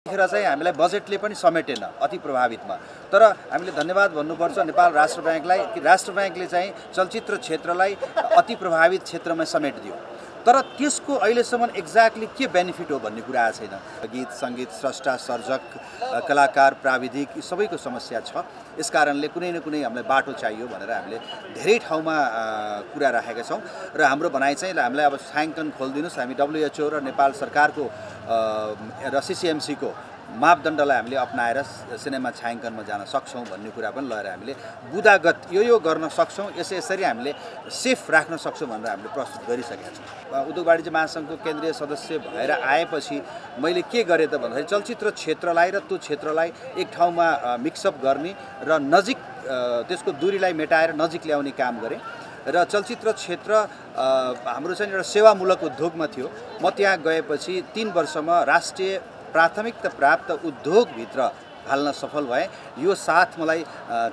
त्यतिखेर चाहिँ हामीलाई बजेटले पनि समेटेन अति प्रभावितमा। तर हामीले धन्यवाद भन्नुपर्छ नेपाल राष्ट्र ब्याङ्कलाई कि राष्ट्र ब्याङ्कले चाहिँ चलचित्र क्षेत्रलाई अति प्रभावित क्षेत्रमा समेटिदियो। तर त्यसको अहिलेसम्म एक्ज्याक्टली के बेनिफिट हो भन्ने कुरा आएको छैन। गीत सङ्गीत स्रष्टा सर्जक कलाकार प्राविधिक यी सबैको समस्या छ। यस कारणले कुनै न कुनै हामीलाई बाटो चाहियो भनेर हामीले धेरै ठाउँमा कुरा राखेका छौँ। र हाम्रो भनाइ चाहिँ हामीलाई अब छायाङ्कन खोलिदिनुहोस्। हामी डब्लुएचओ र नेपाल सरकारको र सिसिएमसीको मापदण्डलाई हामीले अप्नाएर सिनेमा छायाङ्कनमा जान सक्छौँ भन्ने कुरा पनि लिएर हामीले बुदागत यो यो गर्न सक्छौँ यसै यसरी हामीले सेफ राख्न सक्छौँ भनेर हामीले प्रस्तुत गरिसकेका छौँ। उद्योग वाणिज्य महासङ्घको केन्द्रीय सदस्य भएर आएपछि मैले के गरेँ त भन्दाखेरि चलचित्र क्षेत्रलाई र त्यो क्षेत्रलाई एक ठाउँमा मिक्सअप गर्ने र नजिक त्यसको दूरीलाई मेटाएर नजिक ल्याउने काम गरेँ र चलचित्र क्षेत्र हाम्रो चाहिँ एउटा सेवामूलक उद्योगमा थियो। म त्यहाँ गएपछि तिन वर्षमा राष्ट्रिय प्राथमिकता प्राप्त उद्योगभित्र हाल्न सफल भएँ। यो साथ मलाई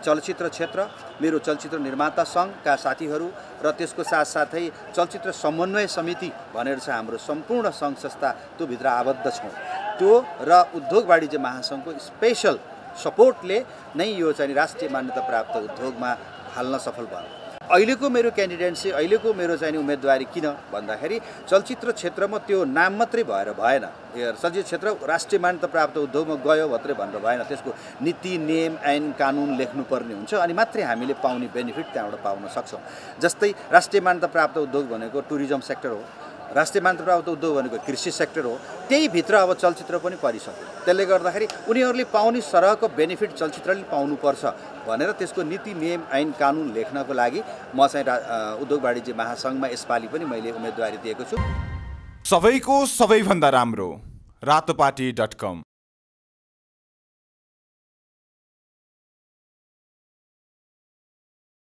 चलचित्र क्षेत्र मेरो चलचित्र निर्माता सङ्घका साथीहरू र त्यसको साथसाथै चलचित्र समन्वय समिति भनेर चाहिँ हाम्रो सम्पूर्ण सङ्घ संस्था त्योभित्र आबद्ध छौँ। त्यो र उद्योग वाणिज्य महासङ्घको स्पेसल सपोर्टले नै यो चाहिँ राष्ट्रिय मान्यता प्राप्त उद्योगमा हाल्न सफल भयो। अहिलेको मेरो क्यान्डिडेन्सी अहिलेको मेरो चाहिँ नि उम्मेदवारी किन भन्दाखेरि चलचित्र क्षेत्रमा त्यो नाम मात्रै भएर भएन। चलचित्र क्षेत्र राष्ट्रिय मान्यता प्राप्त उद्योगमा गयो मात्रै भनेर भएन। त्यसको नीति नियम ऐन कानुन लेख्नुपर्ने हुन्छ अनि मात्रै हामीले पाउने बेनिफिट त्यहाँबाट पाउन सक्छौँ। जस्तै राष्ट्रिय मान्यता प्राप्त उद्योग भनेको टुरिज्म सेक्टर हो। राष्ट्रिय मान्यता प्राप्त उद्योग भनेको कृषि सेक्टर हो। त्यही भित्र अब चलचित्र पनि परिसक्यो। त्यसले गर्दाखेरि उनीहरूले पाउने सरहको बेनिफिट चलचित्रले पाउनुपर्छ भनेर त्यसको नीति नियम ऐन कानुन लेख्नको लागि म चाहिँ उद्योग वाणिज्य महासङ्घमा यसपालि पनि मैले उम्मेदवारी दिएको छु। सबैको सबैभन्दा राम्रो। Ratopati dot com.